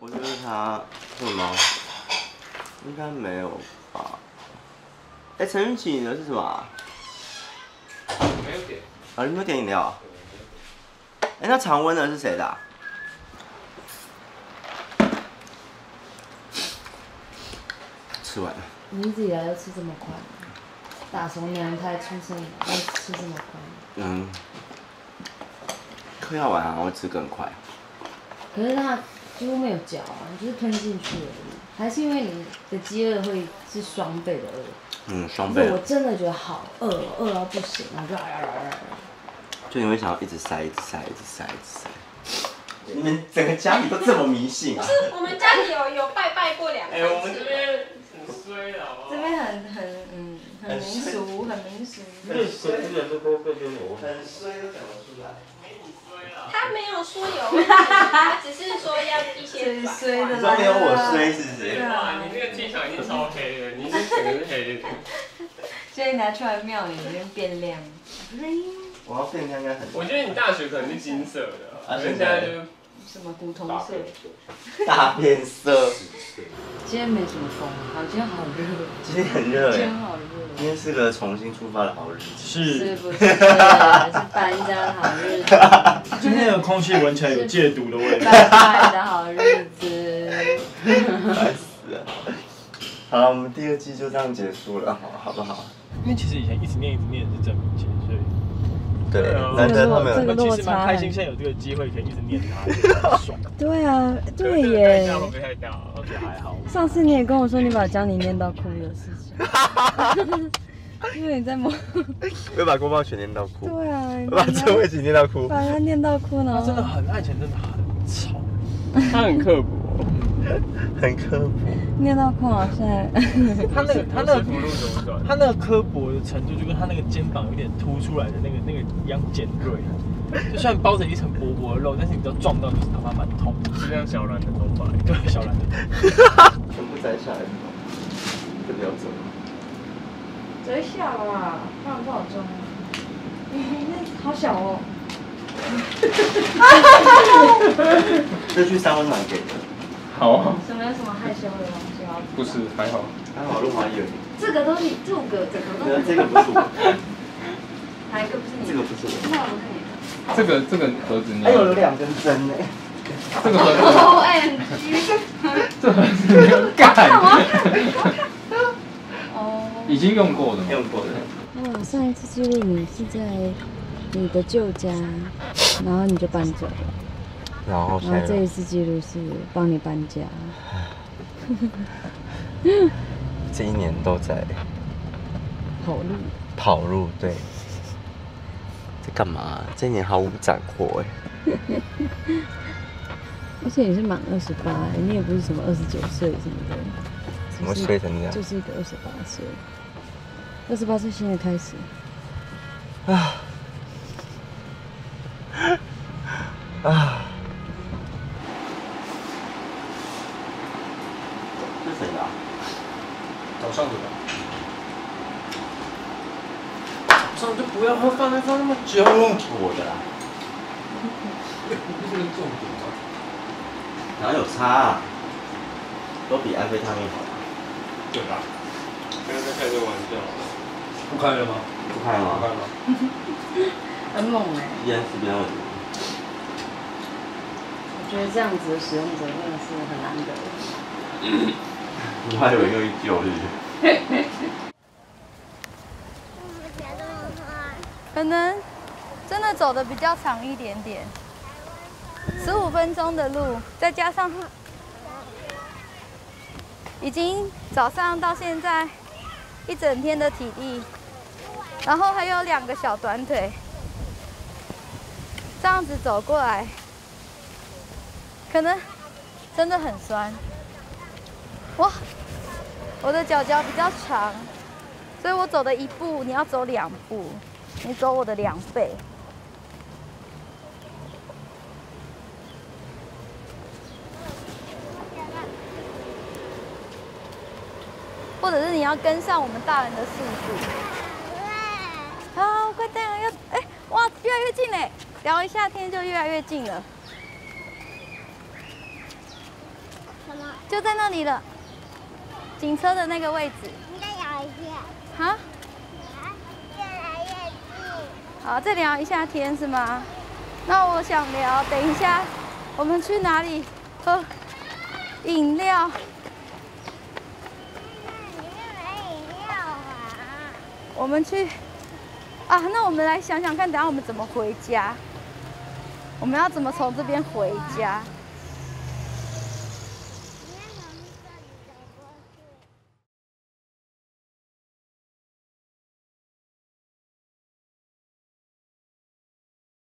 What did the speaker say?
我觉得他会吗？应该没有吧？哎，陈云启，你的是什么啊？没有点。啊，你没有点饮料啊？哎，那常温的是谁的啊？吃完了。你一直以来都吃这么快吗？打从娘胎出生以来都吃这么快？嗯，嗑药丸好像会吃更快。可是它几乎没有嚼啊，你就是吞进去而已。还是因为你的饥饿会是双倍的饿。嗯，双倍我。真的觉得好饿哦，饿到不行，然后就啊啊啊啊啊就你会想要一直塞，一直塞，一直塞，一直塞。你们整个家里都这么迷信啊？我们家里有有拜拜过两哎、我们。这边很衰了，好不好？这边很很嗯很民俗，很民俗。那所有人都都跟我。很衰都讲得出来。没你衰了。他没有说有问题，他只是说要一些转衰的你说没有我衰是不是？对啊哇，你那个气场已经超黑了，你是黑的。所以拿出来庙里面变亮。我要变亮应该很我觉得你大学可能是金色的，而且现在就什么古铜色？大变色。今天没什么风，好，今天好热，今天很热耶今天，好热。今天是个重新出发的好日子。是是，不是？是搬家的好日子，今天的空气闻起来有戒毒的味道。拜拜的好日子。好，我们第二季就这样结束了，好好不好？因为其实以前一直念一直念是真明显，所以对啊，难得他们我有们其实蛮开心，现在有这个机会可以一直念它，很爽。对啊，对耶。上次你也跟我说你把江宁念到哭的事情，因为你在摸会把郭胖全念到哭，对啊，把周慧琪念到哭。把他念到哭，呢他真的很爱钱，真的很吵。他很刻薄。很刻薄。念到困，好像 他那个 他那个福禄怎么转？他那个刻薄的程度，就跟他那个肩膀有点凸出来的那个那个一样尖锐。就算包着一层薄薄的肉，但是你只要撞到，就是他妈蛮痛的。就像小兰的头发。对，小兰的。全部摘下来，就不要走。折下啦，不然不好装。那好小哦。这去三温暖给的，好啊。什么有什么害羞的东西啊？不是，还好。还好润滑液而已。这个都是这个整个都是这个不是我，哪一个不是你的？这个不是我。那我看你的。这个这个盒子你还有两根针呢。这个盒子，O M G！这盒子没有盖，哦。已经用过了吗？用过的。哦，上一次记录你是在你的旧家，然后你就搬走了，然后然后这一次记录是帮你搬家，这一年都在跑路。跑路，对。在干嘛？这一年毫无斩获哎。而且你是满二十八，你也不是什么二十九岁什么的，怎么吹成这样？就是一个二十八岁，二十八岁新的开始。啊！这 早上的吧。早上就不要喝饭，还放那么久。我的啦。这个重点吗？哪有差、啊？都比安非他命好。对吧？不要再开这玩笑。不开了吗？不看吗？不开吗？很猛哎、边吃边问。我觉得这样子的使用者真的是很难得。你还以为又一旧日？可能真的走的比较长一点点，十五分钟的路，再加上已经早上到现在一整天的体力，然后还有两个小短腿，这样子走过来，可能真的很酸。哇，我的脚脚比较长，所以我走的一步你要走两步。你走我的两倍。或者是你要跟上我们大人的速度。好，快点了，要哎、哇，越来越近嘞！聊一下天就越来越近了。就在那里了，警车的那个位置。应该摇一下，好，越来越近。好，再聊一下天是吗？那我想聊，等一下我们去哪里喝饮料？你是没饮料啊？我们去啊，那我们来想想看，等下我们怎么回家？我们要怎么从这边回家？